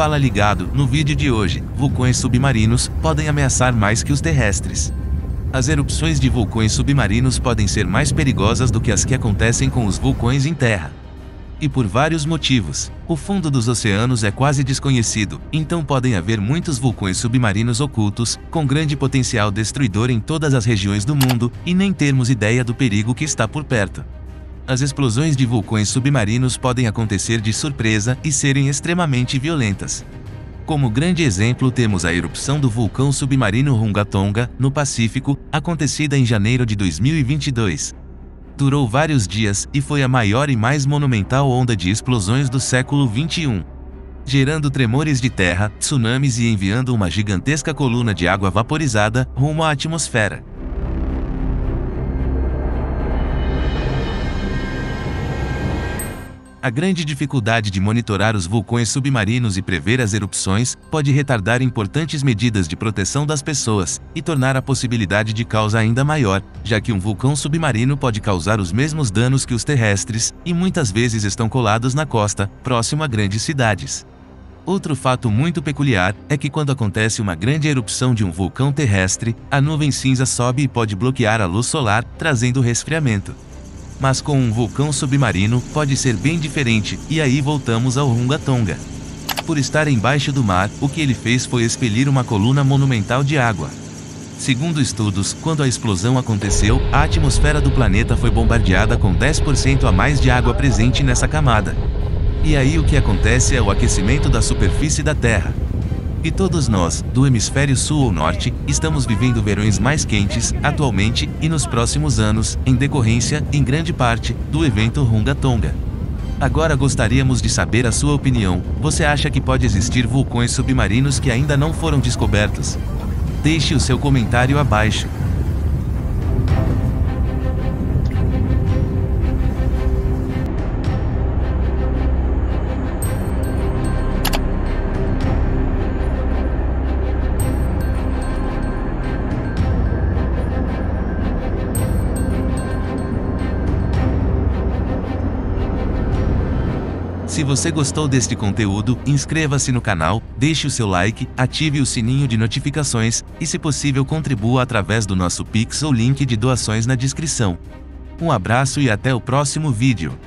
Fala ligado, no vídeo de hoje, vulcões submarinos podem ameaçar mais que os terrestres. As erupções de vulcões submarinos podem ser mais perigosas do que as que acontecem com os vulcões em terra. E por vários motivos. O fundo dos oceanos é quase desconhecido, então podem haver muitos vulcões submarinos ocultos, com grande potencial destruidor em todas as regiões do mundo, e nem termos ideia do perigo que está por perto. As explosões de vulcões submarinos podem acontecer de surpresa e serem extremamente violentas. Como grande exemplo temos a erupção do vulcão submarino Rungatonga, no Pacífico, acontecida em janeiro de 2022. Durou vários dias e foi a maior e mais monumental onda de explosões do século 21 gerando tremores de terra, tsunamis e enviando uma gigantesca coluna de água vaporizada rumo à atmosfera. A grande dificuldade de monitorar os vulcões submarinos e prever as erupções pode retardar importantes medidas de proteção das pessoas e tornar a possibilidade de causa ainda maior, já que um vulcão submarino pode causar os mesmos danos que os terrestres e muitas vezes estão colados na costa, próximo a grandes cidades. Outro fato muito peculiar é que quando acontece uma grande erupção de um vulcão terrestre, a nuvem cinza sobe e pode bloquear a luz solar, trazendo resfriamento. Mas com um vulcão submarino, pode ser bem diferente, e aí voltamos ao Rungatonga. Por estar embaixo do mar, o que ele fez foi expelir uma coluna monumental de água. Segundo estudos, quando a explosão aconteceu, a atmosfera do planeta foi bombardeada com 10% a mais de água presente nessa camada. E aí o que acontece é o aquecimento da superfície da Terra. E todos nós, do hemisfério sul ou norte, estamos vivendo verões mais quentes, atualmente, e nos próximos anos, em decorrência, em grande parte, do evento Runga Tonga. Agora gostaríamos de saber a sua opinião. Você acha que pode existir vulcões submarinos que ainda não foram descobertos? Deixe o seu comentário abaixo. Se você gostou deste conteúdo, inscreva-se no canal, deixe o seu like, ative o sininho de notificações e, se possível, contribua através do nosso Pix ou link de doações na descrição. Um abraço e até o próximo vídeo.